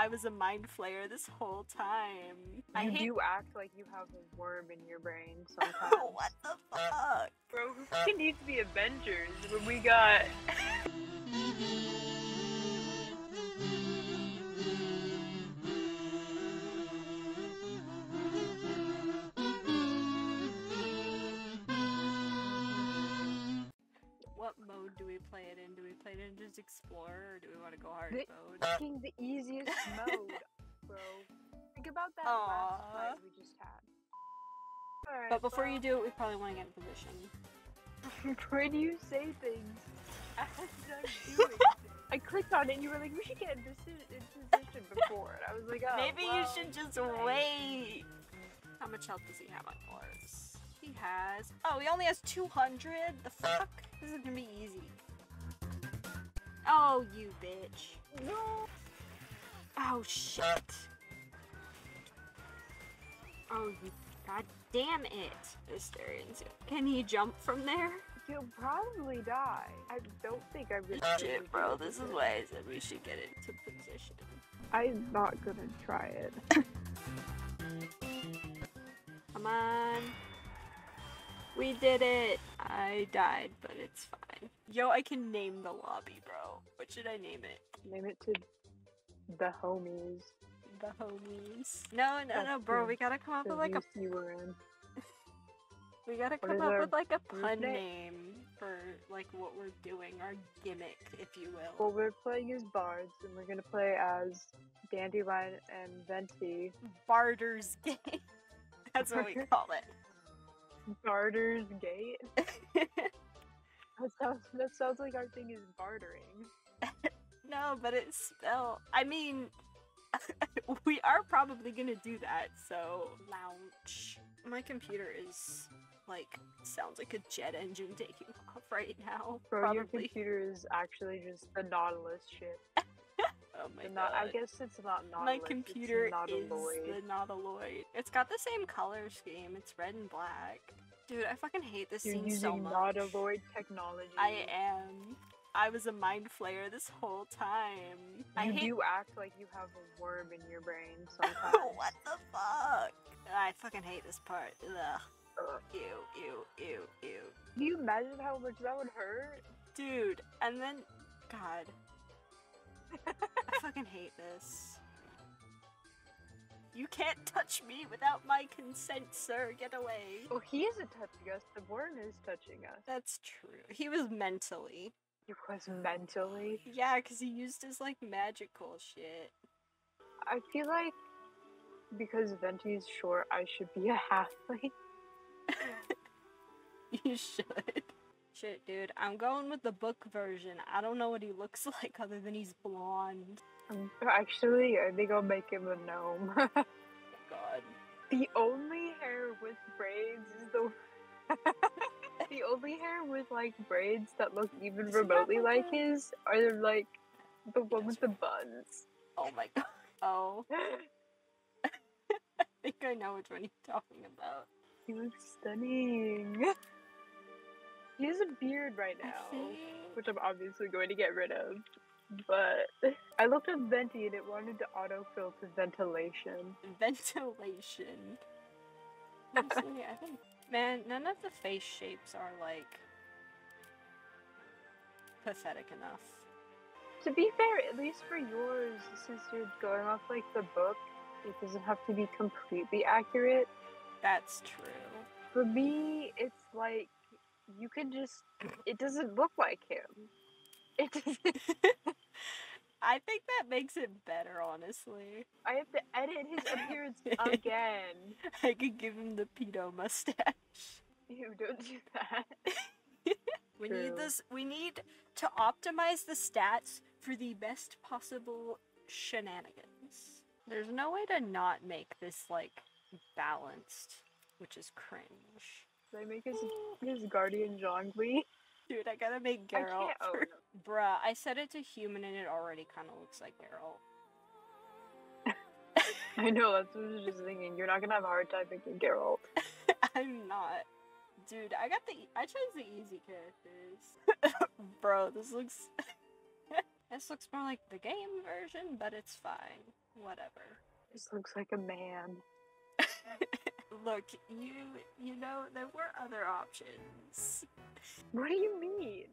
I was a mind flayer this whole time. I You hate. do act like you have a worm in your brain sometimes. what the fuck? Bro, who fucking needs to be Avengers when we got. mode do we play it in? Do we play it in just explore, or do we want to go hard The- mode? fucking the easiest mode, bro. Think about that Aw. last fight we just had. But before you do it, we probably want to get in position. Do you say things as I'm doing? I clicked on it and you were like, we should get in, posi- in position before. And I was like, oh. Maybe you should just wait. How much health does he have on yours? He has. Oh, he only has 200? The fuck? This is gonna be easy. Oh, you bitch. No. Oh, shit. Oh, you. God damn it. Asterians. Can he jump from there? You'll probably die. I don't think I'm gonna. Shit, bro. This is why I said we should get into position. I'm not gonna try it. Come on. We did it. I died, but it's fine. Yo, I can name the lobby, bro. What should I name it? Name it to the homies. The homies. No, no, no, bro. the- We gotta come up with like a. you were in. We gotta what come up with like a pun name? name for like what we're doing, our gimmick, if you will. Well, we're playing as bards, and we're gonna play as Dandelion and Venti. Barter's game. That's what we call it. Barter's Gate. That sounds. That sounds like our thing is bartering. no, but it's spelled. I mean, we are probably gonna do that. So launch. My computer is like sounds like a jet engine taking off right now. Bro, your computer is actually just the Nautilus ship. Oh my The god. not, I guess it's not Nautilus. my computer it's is the Nautiloid. It's got the same color scheme. It's red and black. Dude, I fucking hate this You're scene using so much. Nautiloid technology. I am. I was a mind flayer this whole time. I You hate do act like you have a worm in your brain sometimes. what the fuck? I fucking hate this part. Ugh. Ugh. Ew, ew, ew, ew. Can you imagine how much that would hurt? Dude, and then, God. I fucking hate this. You can't touch me without my consent, sir. Get away. Well, he isn't touching us. The worm is touching us. That's true. He was mentally. He was mentally. Yeah, because he used his, like, magical shit. I feel like because Venti's short, I should be a halfling. You should. Shit, dude. I'm going with the book version. I don't know what he looks like other than he's blonde. Um, actually, I think I'll make him a gnome. God. the only hair with braids is the. the only hair with like braids that look even remotely like, like his are like the one with the buns. Oh my god. Oh, I think I know which one you're talking about. He looks stunning. He has a beard right now, which I'm obviously going to get rid of. But I looked up Venti and it wanted to autofill to ventilation. Ventilation. Honestly, I think. Man, none of the face shapes are like pathetic enough. To be fair, at least for yours, since you're going off like the book, it doesn't have to be completely accurate. That's true. For me, it's like you can just it doesn't look like him. It doesn't I think that makes it better, honestly. I have to edit his appearance again. I could give him the pedo mustache. Ew, don't do that. We True. need this. We need to optimize the stats for the best possible shenanigans. There's no way to not make this like balanced, which is cringe. Should I make his his guardian Zhongli? Dude, I gotta make I Geralt. can't. Oh, for- Bruh, I said it to human and it already kind of looks like Geralt. I know. That's what I was just thinking. You're not gonna have a hard time picking Geralt. I'm not. Dude, I got the. I chose the easy characters. Bro, this looks. This looks more like the game version, but it's fine. Whatever. This looks like a man. Look, you you know there were other options. What do you mean?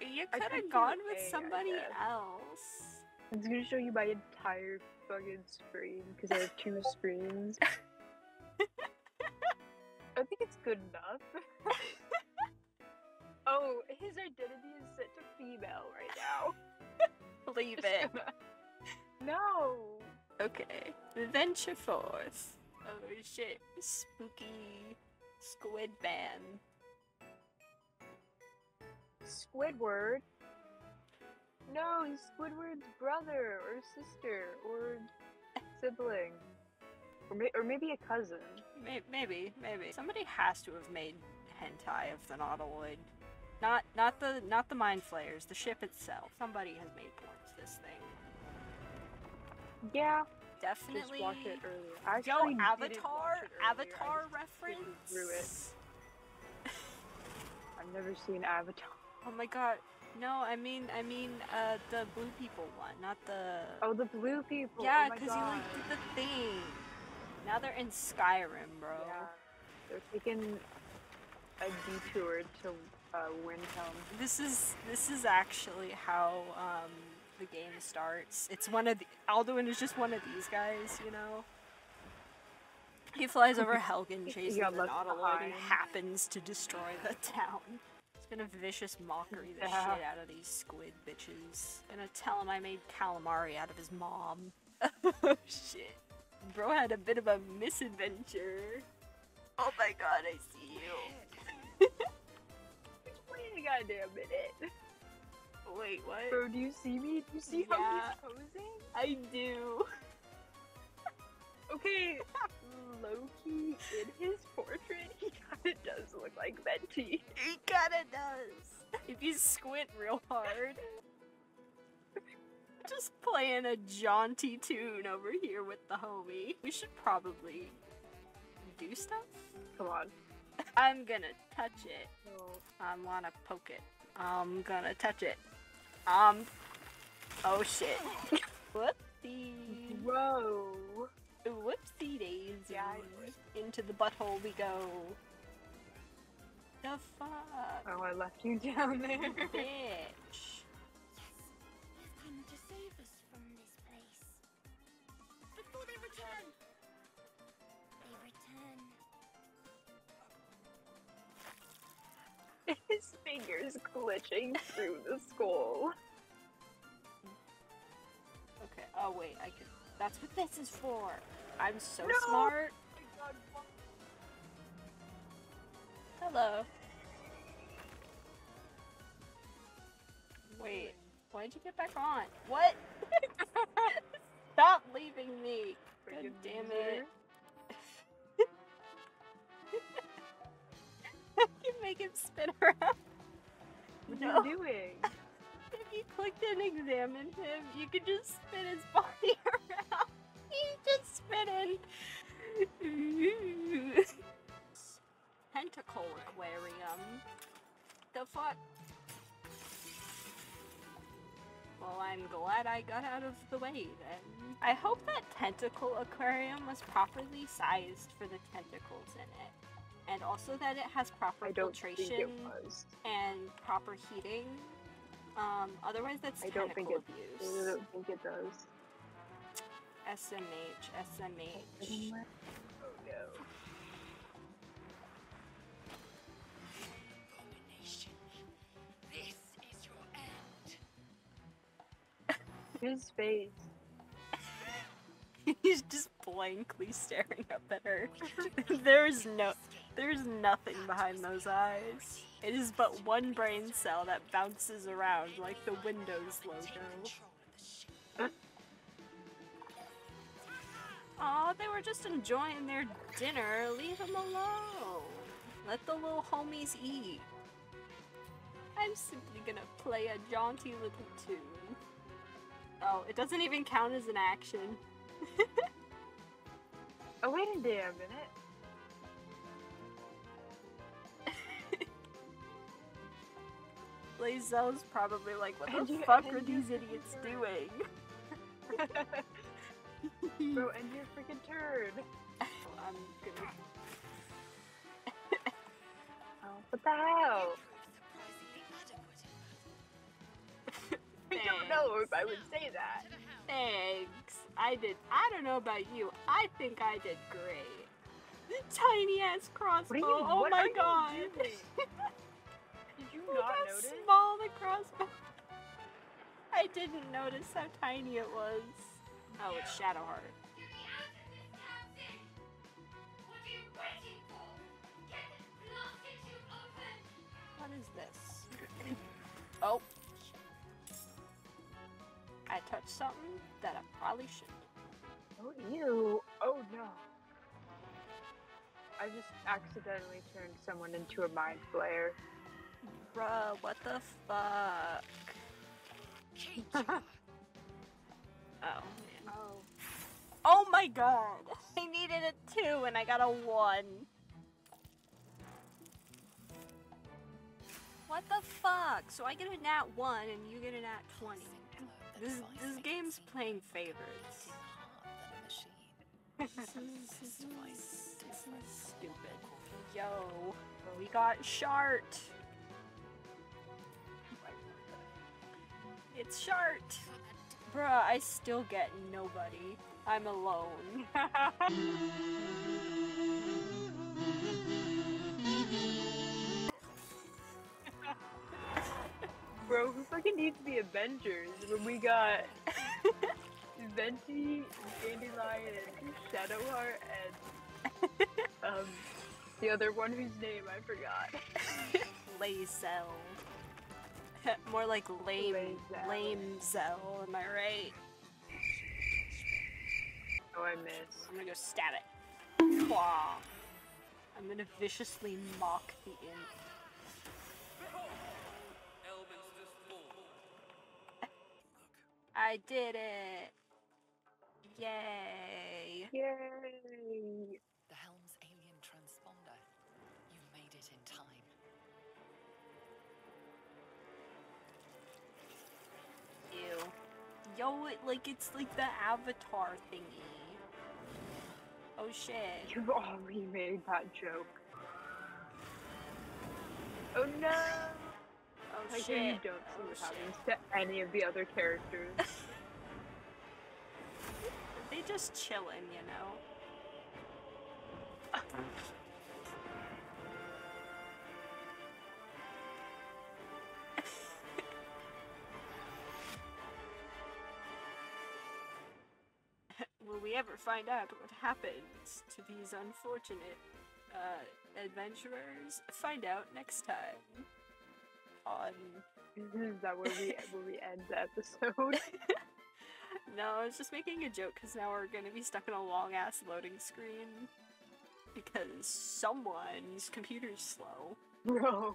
You could have gone with somebody else. I'm just gonna show you my entire fucking screen because I have two screens. I think it's good enough. oh, his identity is set to female right now. Leave it. No. Okay. Venture forth. Oh shit. Spooky squid man. Squidward. No, he's Squidward's brother or sister or sibling. Or, may- or maybe a cousin. May- maybe, maybe. Somebody has to have made hentai of the Nautiloid. Not not the not the mind flayers, the ship itself. Somebody has made porn to this thing. Yeah, Definitely. just watched it earlier. I Yo, Avatar, watch it earlier, I Avatar reference. through it. I've never seen Avatar. Oh my god. No, I mean, I mean, uh, the blue people one, not the. Oh, the blue people. yeah, oh my because you like did the thing. Now they're in Skyrim, bro. Yeah, they're taking a detour to uh, Windhelm. This is this is actually how um the game starts. It's one of the Alduin is just one of these guys, you know. He flies over Helgen He chasing the Nautiloid and happens to destroy the town. He's gonna vicious mockery the Yeah. shit out of these squid bitches. Gonna tell him I made calamari out of his mom. oh shit. Bro had a bit of a misadventure. Oh my god, I see you. Wait a goddamn minute. Wait, what? Bro, do you see me? Do you see how he's posing? I do. Okay, lowkey in his portrait, he kinda does look like Venti. He kinda does. If you squint real hard. Just playing a jaunty tune over here with the homie. We should probably do stuff. Come on. I'm gonna touch it. I wanna poke it. I'm gonna touch it. Um. Oh shit. Whoopsie. Whoa. Whoopsie daisy. Yeah, Into the butthole we go. The fuck? Oh, I left you down there. Bitch. His fingers glitching through the skull. Okay. Oh wait, I can. That's what this is for. I'm so No! smart. Hello. Wait. Why'd you get back on? What? Stop leaving me. God damn it. Make him spin around. What No. are you doing? If you clicked and examined him, you could just spin his body around. He's just spinning. Tentacle aquarium. The fuck? Well, I'm glad I got out of the way then. I hope that tentacle aquarium was properly sized for the tentacles in it. And also that it has proper I don't filtration think it was. and proper heating. Um, otherwise, that's I don't think tentacle it- I don't think it does. SMH, SMH. Oh no. This is your end. His face. He's just blankly staring up at her. there's no, there's nothing behind those eyes. It is but one brain cell that bounces around like the Windows logo. Aw, they were just enjoying their dinner. Leave them alone. Let the little homies eat. I'm simply gonna play a jaunty little tune. Oh, it doesn't even count as an action. Oh wait a damn minute. Lae'zel's probably like, what And the you- fuck are these idiots doing? Bro, end your freaking turn. I'm gonna. Oh, what the hell? I don't know if I would say that. Thanks. I did. I don't know about you. I think I did great. The tiny ass crossbow. Oh do you? Oh my god. Did you Look not how notice? small the crossbow. I didn't notice how tiny it was. Oh, it's Shadowheart. What is this? oh. I touched something that I probably shouldn't. Oh, ew. Oh, no. I just accidentally turned someone into a mind flayer. Bruh, what the fuck? Oh. Oh. Oh my god! I needed a 2 and I got a 1. What the fuck? So I get a nat 1 and you get a nat 20. This, this game's playing favorites. This is, this is stupid. Yo, we got Shart. It's Shart. Bruh, I still get nobody. I'm alone. Bro, who fucking needs the Avengers when we got Venti, Dandelion, and Shadowheart, and um, the other one whose name I forgot. Lae'zel. More like lame, lame Zell, am I right? Oh, I miss. I'm gonna go stab it. Claw. I'm gonna viciously mock the imp. I did it! Yay! Yay! Yo, it, like it's like the avatar thingy. Oh shit. You've already made that joke. Oh no! Oh Like shit. you don't Oh, see what shit. happens to any of the other characters. They just chillin', you know. we ever find out what happens to these unfortunate uh, adventurers? Find out next time on Is that where we where we end the episode? no, I was just making a joke because now we're gonna be stuck in a long ass loading screen because someone's computer's slow. Bro,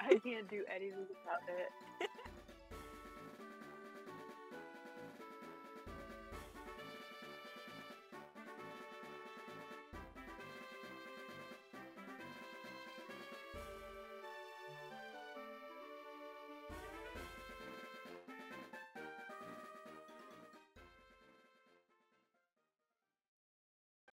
I can't do anything about it.